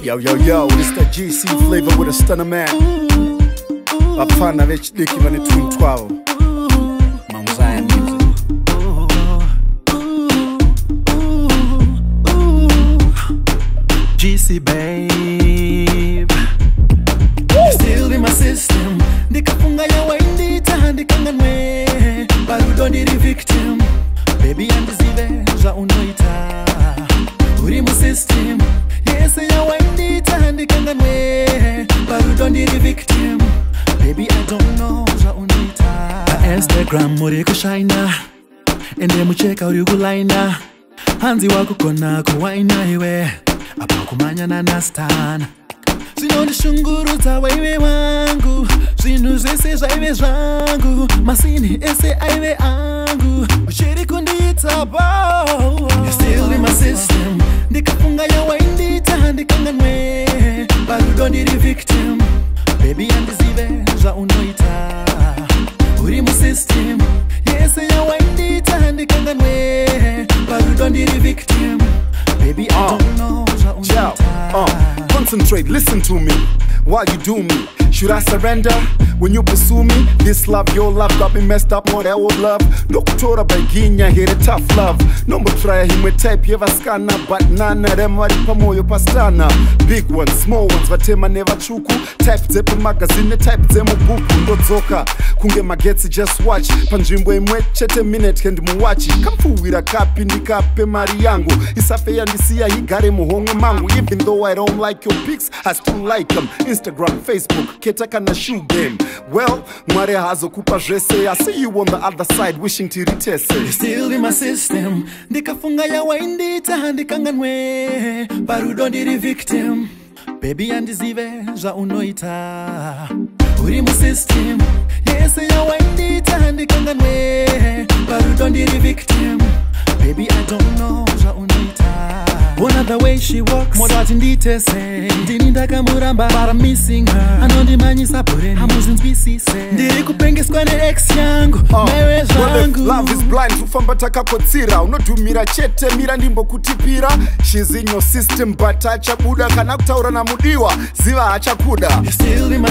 Yo, yo, yo, it's the GC flavor with a stunner man. Bafana vechidiki vane twin twavo. Manzaya music. GC babe. Still in my system. Ndikafunga ya waindita ndikanganwe. Barudo ndiri victim. Baby I'm andizi instagram muri kushaina ende mucheka uri kulaina hanzi wakugona kuwaina iwe apa kumanyana nastana zvinondishungurudza waive wangu zvinhu zvese zvaive zvangu masini ese aive angu uchiri kundiita bosilimasystem ndikafunga yawaindiita handikanganwe badudondiri victim bebi handizive zvaunoita concentrate, listen to me while you do me. Should I surrender when you pursue me? This love, your love got me messed up on that old love. Lokutora beginya here tough love. more try him with tape, you scanner, but none of them are pamoyo pastana. Big ones, small ones, but him never chuku. Type zip magazine, type them book, ndodzoka. kunge magetsi just watch panzvimbo imwe chete minute hand muwatch kapfuwira kapi ndikape mari yangu isafe yandisiya igare muhomwe mangu even though i don't like your pics i still like them instagram facebook keta kana shoe game well mwari haazokupa zvese i see you on the other side wishing tiri tese still in my system ndikafunga yawaindiita handikanganwe parudo ndiri victim bebi andizive zvaunoita ja uri musystem yese yawaindita handikanga ne baruto ndiri victim baby idonno zvaunoita ona the way she walks moda kuti nditese ndini ndakamuramba baramissing anondimanyisa bureni hamuzinzwisise ndiri kupengeswa neex yangu oh, maiwe zvanguove is blind kufamba takakotsira unodhumira chete mira ndimbokutipira shes in your system but achabuda kana kutaura namudiwa ziva achakuda still in my